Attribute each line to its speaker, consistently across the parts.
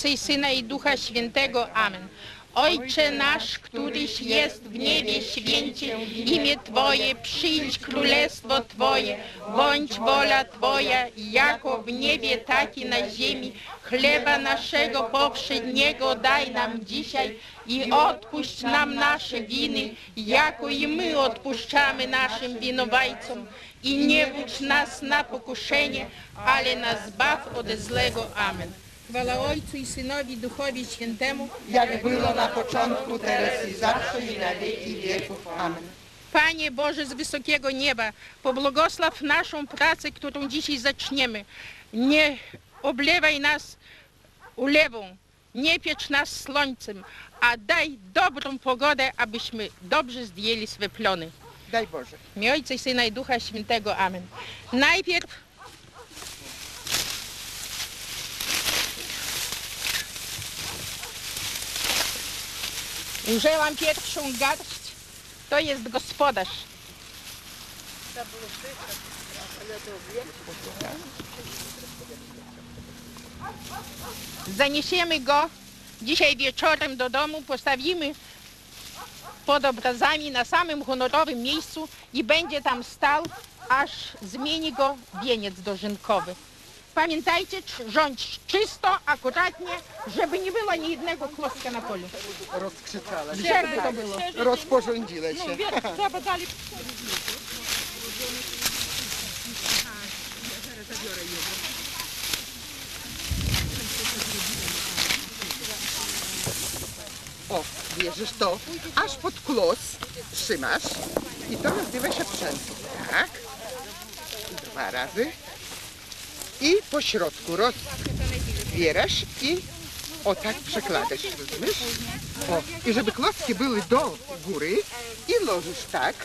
Speaker 1: Ojca i Syna i Ducha Świętego. Amen. Ojcze nasz, któryś jest w niebie, święcie imię Twoje, przyjdź królestwo Twoje, bądź wola Twoja, jako w niebie, tak i na ziemi. Chleba naszego powszedniego daj nam dzisiaj i odpuść nam nasze winy, jako i my odpuszczamy naszym winowajcom. I nie wódź nas na pokuszenie, ale nas zbaw od złego. Amen. Chwała Ojcu i Synowi, Duchowi Świętemu,
Speaker 2: jak było na początku, teraz i zawsze i na wieki wieków. Amen.
Speaker 1: Panie Boże z wysokiego nieba, pobłogosław naszą pracę, którą dzisiaj zaczniemy. Nie oblewaj nas ulewą, nie piecz nas słońcem, a daj dobrą pogodę, abyśmy dobrze zdjęli swe plony.
Speaker 2: Daj Boże.
Speaker 1: Imię Ojca i Syna i Ducha Świętego. Amen. Najpierw użyłam pierwszą garść, to jest gospodarz. Zaniesiemy go dzisiaj wieczorem do domu, postawimy pod obrazami na samym honorowym miejscu i będzie tam stał, aż zmieni go wieniec dożynkowy. Pamiętajcie, rządź czysto, akuratnie, żeby nie było ani jednego klocka na polu.
Speaker 2: Rozkrzyczała się.
Speaker 1: Żeby to było.
Speaker 2: Rozporządziła się.
Speaker 1: Trzeba dali
Speaker 2: O, bierzesz to, aż pod klos trzymasz i to nazywa się przęsł. Tak. Dwa razy. I po środku rozbierasz i o tak przekładasz, rozumiesz? O, i żeby klocki były do góry i lożysz tak.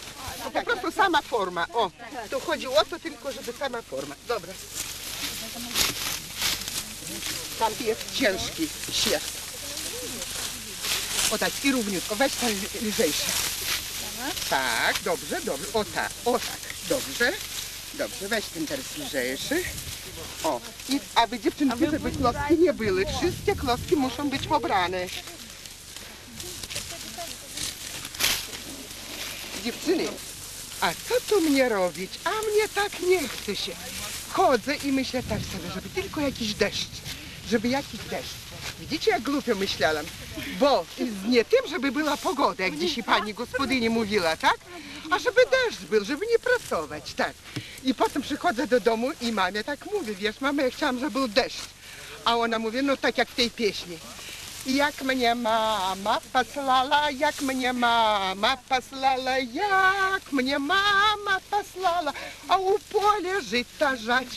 Speaker 2: To po prostu sama forma. O, tu chodzi o to tylko, żeby sama forma. Dobra. Tam jest ciężki siew. O tak, i równiutko, weź tam lżejsze. Tak, dobrze, dobrze, o tak, o tak, dobrze. Dobrze, weź ten teraz lżejszy. O, i aby dziewczynki, żeby klocki nie były, wszystkie klocki muszą być pobrane. Dziewczyny, a co tu mnie robić? A mnie tak nie chce się. Chodzę i myślę tak sobie, żeby tylko jakiś deszcz, żeby jakiś deszcz. Widzicie, jak głupio myślałam? Bo nie tym, żeby była pogoda, jak dzisiaj pani gospodyni mówiła, tak? A żeby deszcz był, żeby nie pracować, tak. I potem przychodzę do domu i mamie tak mówię, wiesz, mama, ja chciałam, żeby był deszcz. A ona mówi, no tak jak w tej pieśni. Jak mnie mama послала, jak mnie mama послала, jak mnie mama послала, a u poля żyta żać.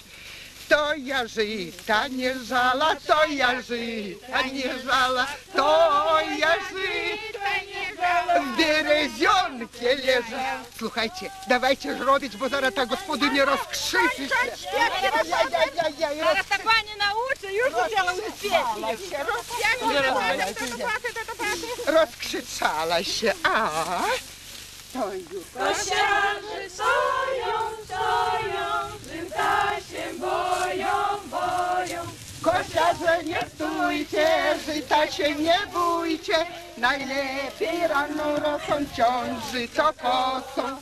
Speaker 2: то золотое жито, а не золотое жито, а не золотое жито, не золотое В березенке лежит. Слухайте, давайте ж робить, я, я, я, я, я,
Speaker 3: Зараз така не научу, юж хотіла успіти.
Speaker 2: Розкшичалася, а? То, Юрка. Розкшичалася,
Speaker 3: Kosiarze
Speaker 2: nie stójcie, żyta się nie bójcie, najlepiej rano rosą ciąży, to kosą.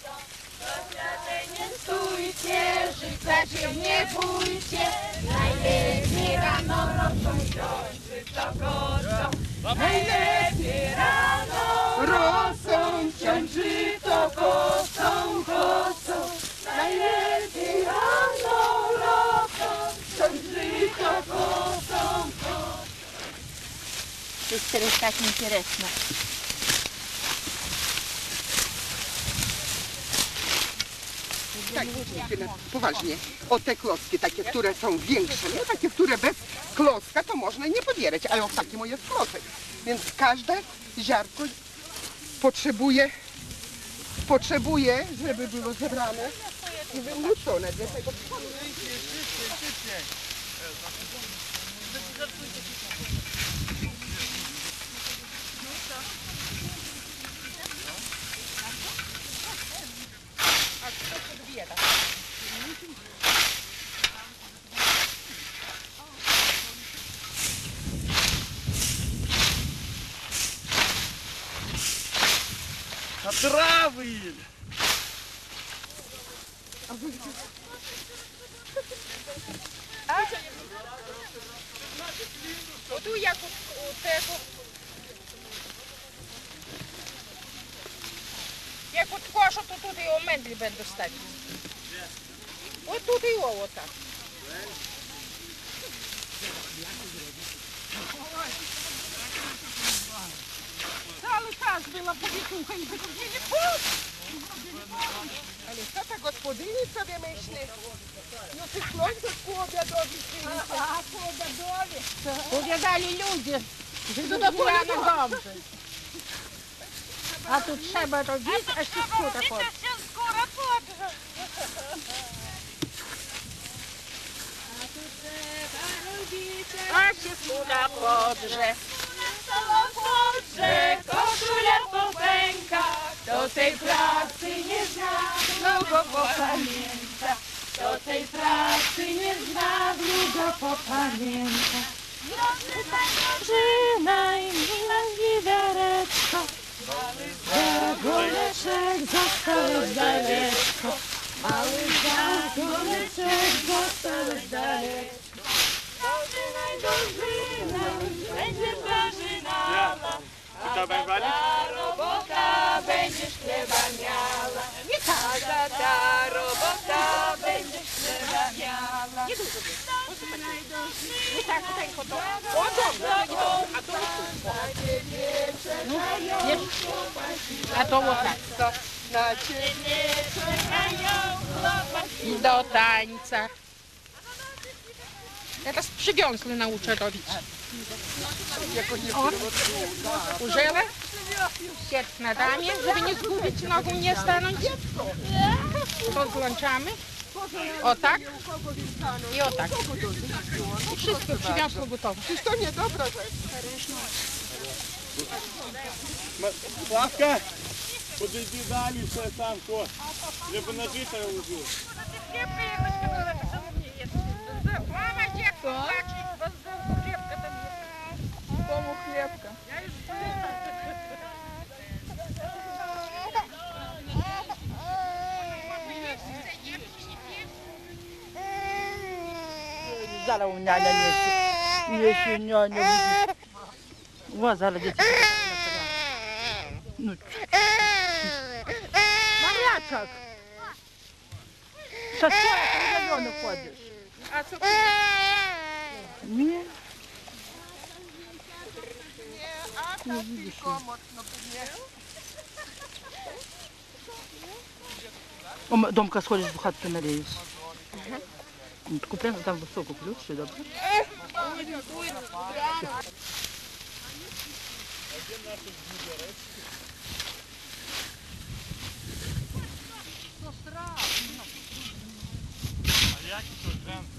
Speaker 3: Nie stójcie, żywta się nie bójcie. Najlepiej rano rosną ciąży, to kosą. Najlepiej rano
Speaker 2: Rosą ciąży, to kosą, kosą.
Speaker 3: najlepiej rano rosą to jest teraz tak interesne.
Speaker 2: Tak, dziewczyny, poważnie. O te klocki, takie, które są większe, no takie, które bez klocka, to można nie pobierać, ale o taki mój jest klocek. Więc każde ziarnko potrzebuje, potrzebuje, żeby było zebrane i. Dlatego
Speaker 4: Отравы! А
Speaker 1: вы ту як у, у tego. Як от кошу, то тут і у мендлі będę stawić. От тут і о, отак. Cały czas była powietucha i wychodzili
Speaker 2: Ale co ta gospodyni sobie myśli? No ty słońce ku obiadowi przyjdzie.
Speaker 1: A, po obiadowie. Powiadali ludzie, że dopiero na dobrze. A tu trzeba robić, a się skóra chodzi. A się skóra podrze.
Speaker 3: Że koszula popęka, do tej pracy nie zna, długo popamięta. Do tej pracy nie zna, długo popamięta. Żynaj, miła wiareczko, Zagoleczek został daleko, mały zagoleczek został daleko. Dożynaj, dożynaj, będzie
Speaker 4: będzie walić?
Speaker 3: ta robota będziesz chleba miała. Ta, ta robota będziesz chleba miała. Nie dużo
Speaker 1: Nie tak, tutaj chodzi. A to o tak.
Speaker 2: Na ciebie
Speaker 1: I do tańca. Teraz przywiązły nauczę robić. O, użyła? Sierp na ramię, żeby nie zgubić nogą, nie stanąć. Rozłączamy. O tak. I o tak. I wszystko przywiązło gotowe.
Speaker 2: Czyż to niedobra rzecz?
Speaker 4: Славка, подойди далі ще сам ко, щоб на життя ложив.
Speaker 1: Мама, дівка, плаче, крепка там є.
Speaker 2: Кому хлібка?
Speaker 5: Зараз у няня є. Є ще няня. О, зараз діти. Ну, Марячок! Що це? Ти на не ходиш?
Speaker 1: А це
Speaker 5: Ні.
Speaker 2: A taki komod, no nie.
Speaker 5: О, м- Домка сходиш до хати налієш. Купляємо там високо плюс, що добре.
Speaker 3: Już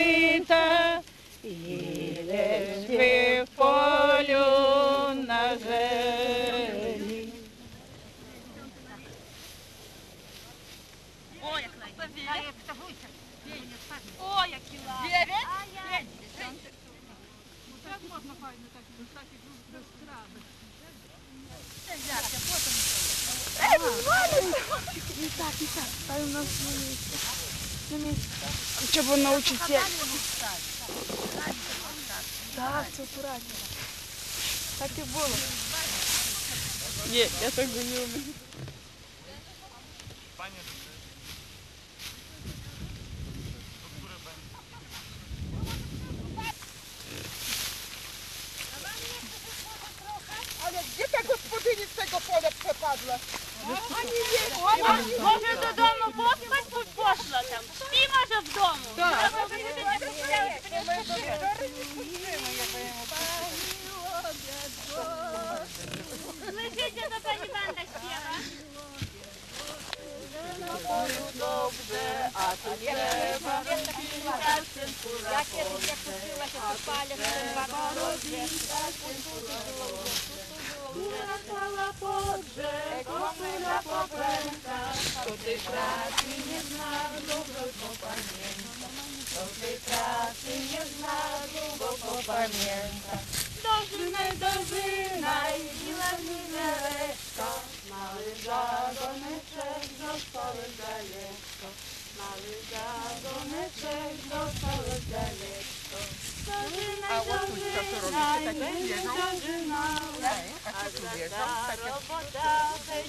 Speaker 3: жита, їдеш ви в полю на землі. О, як О, як кіла. Дев'ять? Ну так можна файно так, так і
Speaker 6: без краби. Це
Speaker 3: взявся, потім.
Speaker 5: Ей, ви звалюєте? І так, і так, та й у нас звалюється.
Speaker 3: Щоб научиться.
Speaker 6: Так, це акуратно. Так і було.
Speaker 3: Ні, я так не вмію.
Speaker 2: Ale gdzie ta gospodyni z tego pola przepadła?
Speaker 6: Може додому
Speaker 3: to tej pracy nie zna, długo popamięta. To tej pracy nie zna, długo popamięta. Dożynaj, dożynaj, miła mineleczka, mały zagoneczek zostały daleko. Mały zagoneczek zostały daleko. Dożynaj, dożynaj, będzie dożynała, a za ta robota. A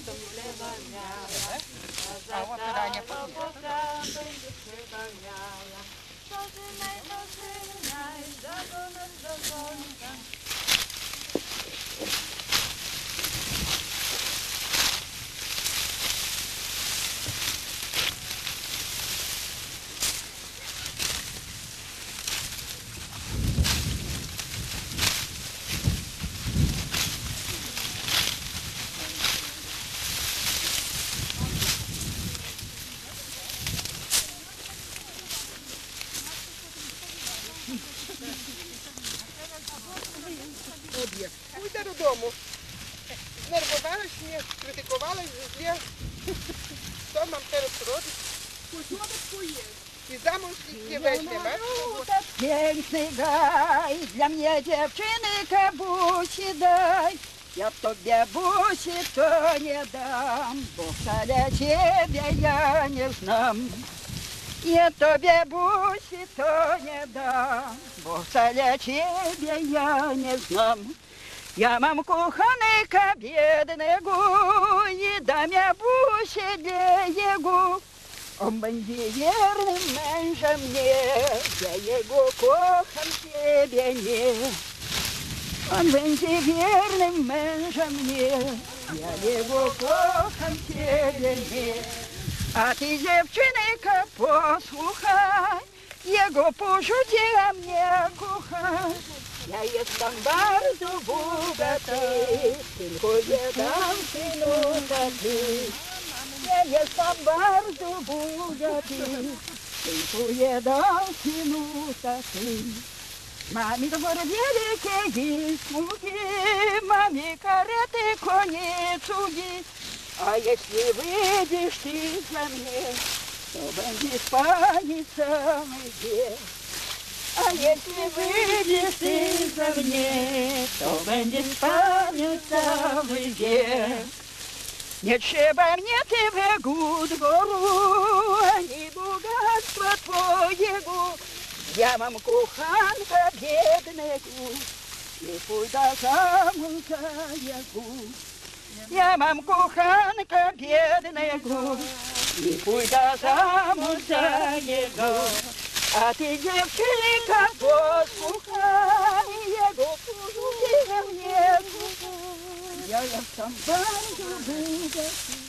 Speaker 3: you. do.
Speaker 2: ясний
Speaker 5: гай, для мене девчины кабуси дай. Я тебе тобі то не дам, бо для тебе я не знам. Я тебе бусі то не дам, бо для тебе я не знам. Я мам кухонника бедного, и дам я бусе для его. Он был верным мужем мне, я его кохан тебе не. Он был верным мужем мне, я его кохан тебе не. А ти, дівчинка, послухай, його пожуділа мне куха. Я есть там bardzo bogaty, tylko я дам сину такий. Сеє самбарду ты Тихує долкину тати. Мамі двор великий слуги, Мамі кареты кони цуги, А если выйдешь ты за мне, То бандит пани самый день. А если выйдешь ты за мне, То бандит пани самый день. Нечего мне тебе гудгору, не богатство твоего. Я вам куханка беднегу, не куда замка ягу. Я вам куханка беднегу, не куда замка ягу. А ты девчонка, послухай. Yeah, yo, somebody to bring us